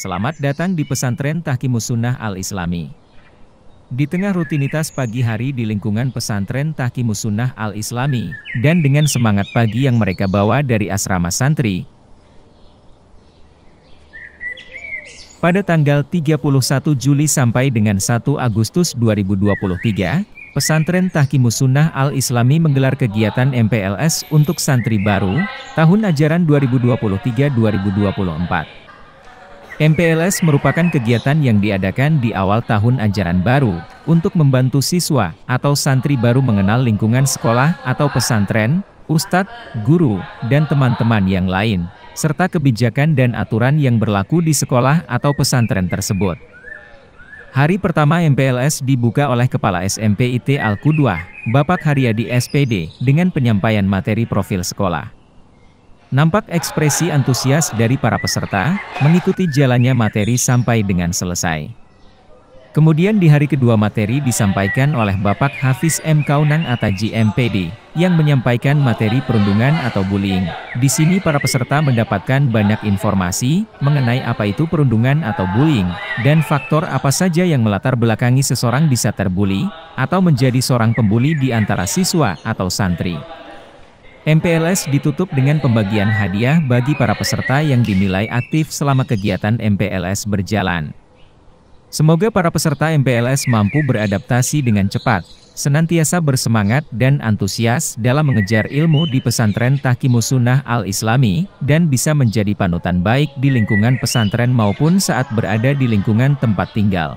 Selamat datang di pesantren Tahkimus Sunnah Al-Islami. Di tengah rutinitas pagi hari di lingkungan pesantren Tahkimus Sunnah Al-Islami, dan dengan semangat pagi yang mereka bawa dari asrama santri, pada tanggal 31 Juli sampai dengan 1 Agustus 2023, Pesantren Tahkimus Sunnah Al-Islami menggelar kegiatan MPLS untuk santri baru, tahun ajaran 2023-2024. MPLS merupakan kegiatan yang diadakan di awal tahun ajaran baru, untuk membantu siswa atau santri baru mengenal lingkungan sekolah atau pesantren, ustadz, guru, dan teman-teman yang lain, serta kebijakan dan aturan yang berlaku di sekolah atau pesantren tersebut. Hari pertama MPLS dibuka oleh Kepala SMP IT Al-Qudwah, Bapak Haryadi SPD, dengan penyampaian materi profil sekolah. Nampak ekspresi antusias dari para peserta, mengikuti jalannya materi sampai dengan selesai. Kemudian di hari kedua materi disampaikan oleh Bapak Hafiz M. Kaunang Ataji MPD, yang menyampaikan materi perundungan atau bullying. Di sini para peserta mendapatkan banyak informasi, mengenai apa itu perundungan atau bullying, dan faktor apa saja yang melatar belakangi seseorang bisa terbuli, atau menjadi seorang pembuli di antara siswa atau santri. MPLS ditutup dengan pembagian hadiah bagi para peserta yang dinilai aktif selama kegiatan MPLS berjalan. Semoga para peserta MPLS mampu beradaptasi dengan cepat, senantiasa bersemangat dan antusias dalam mengejar ilmu di pesantren Tahkimus Sunnah Al-Islami, dan bisa menjadi panutan baik di lingkungan pesantren maupun saat berada di lingkungan tempat tinggal.